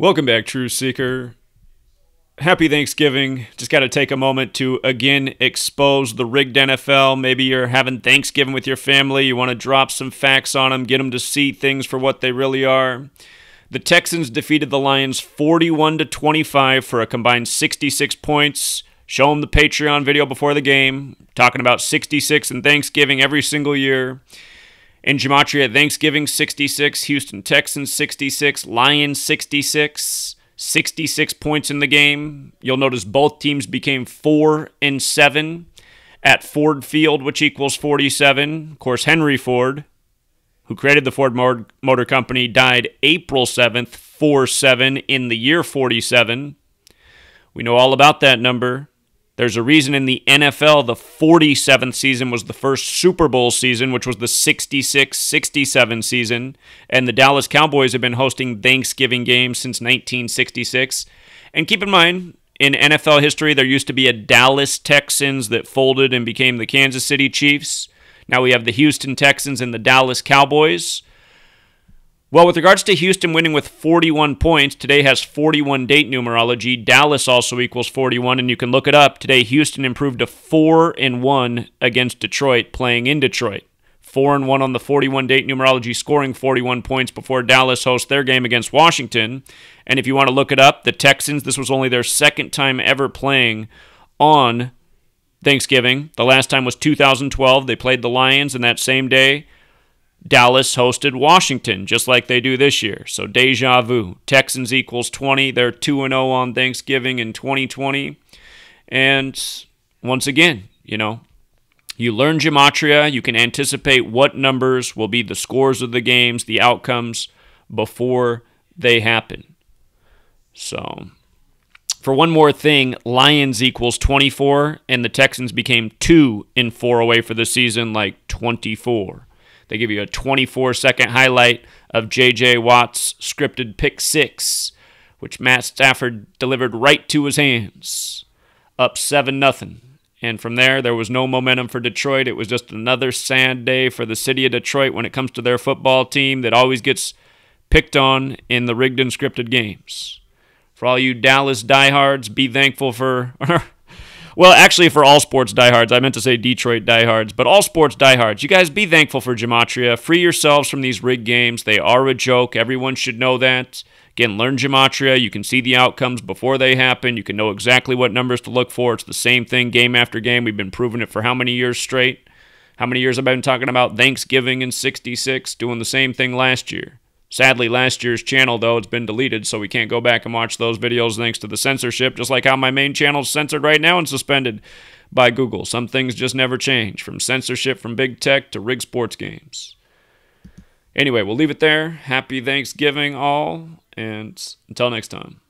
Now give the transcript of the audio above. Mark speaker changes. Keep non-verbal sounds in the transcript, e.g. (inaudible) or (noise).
Speaker 1: Welcome back, True Seeker. Happy Thanksgiving. Just got to take a moment to again expose the rigged NFL. Maybe you're having Thanksgiving with your family. You want to drop some facts on them, get them to see things for what they really are. The Texans defeated the Lions 41 to 25 for a combined 66 points. Show them the Patreon video before the game, talking about 66 and Thanksgiving every single year. In Gematria, Thanksgiving 66, Houston Texans 66, Lions 66, 66 points in the game. You'll notice both teams became 4 and 7 at Ford Field, which equals 47. Of course, Henry Ford, who created the Ford Motor Company, died April 7th, 4 7 in the year 47. We know all about that number. There's a reason in the NFL the 47th season was the first Super Bowl season, which was the 66 67 season. And the Dallas Cowboys have been hosting Thanksgiving games since 1966. And keep in mind, in NFL history, there used to be a Dallas Texans that folded and became the Kansas City Chiefs. Now we have the Houston Texans and the Dallas Cowboys. Well, with regards to Houston winning with 41 points, today has 41 date numerology. Dallas also equals 41, and you can look it up. Today, Houston improved to 4 and 1 against Detroit, playing in Detroit. 4 and 1 on the 41 date numerology, scoring 41 points before Dallas hosts their game against Washington. And if you want to look it up, the Texans, this was only their second time ever playing on Thanksgiving. The last time was 2012. They played the Lions, and that same day, Dallas hosted Washington, just like they do this year. So deja vu. Texans equals 20. They're 2 0 on Thanksgiving in 2020. And once again, you know, you learn gematria, you can anticipate what numbers will be the scores of the games, the outcomes before they happen. So, for one more thing, Lions equals 24, and the Texans became 2 in 4 away for the season, like 24. They give you a 24 second highlight of J.J. Watt's scripted pick six, which Matt Stafford delivered right to his hands, up 7 nothing. And from there, there was no momentum for Detroit. It was just another sad day for the city of Detroit when it comes to their football team that always gets picked on in the rigged and scripted games. For all you Dallas diehards, be thankful for (laughs) Well, actually, for all sports diehards, I meant to say Detroit diehards, but all sports diehards, you guys be thankful for Gematria. Free yourselves from these rigged games. They are a joke. Everyone should know that. Again, learn Gematria. You can see the outcomes before they happen. You can know exactly what numbers to look for. It's the same thing game after game. We've been proving it for how many years straight? How many years have I been talking about Thanksgiving in 66, doing the same thing last year? Sadly, last year's channel, though, it's been deleted, so we can't go back and watch those videos thanks to the censorship, just like how my main channel's censored right now and suspended by Google. Some things just never change, from censorship from big tech to rig sports games. Anyway, we'll leave it there. Happy Thanksgiving, all, and until next time.